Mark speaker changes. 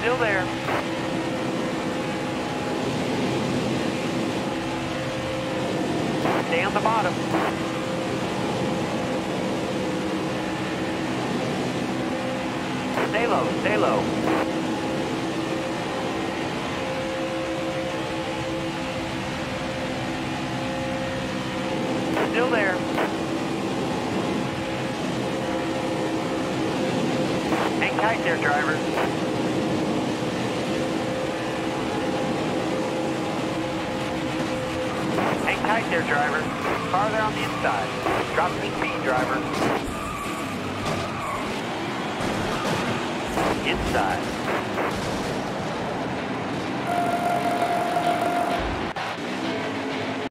Speaker 1: Still there. Stay on the bottom. Stay low, stay low. Still there. Hang tight there, driver. Tight there, driver. Farther on the inside. Drop the speed, driver. Inside.